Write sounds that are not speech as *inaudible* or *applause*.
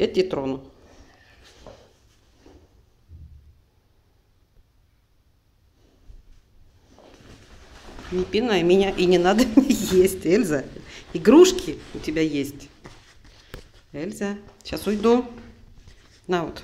Я трону. Не пинай меня, и не надо *laughs* есть, Эльза. Игрушки у тебя есть. Эльза, сейчас уйду. На вот.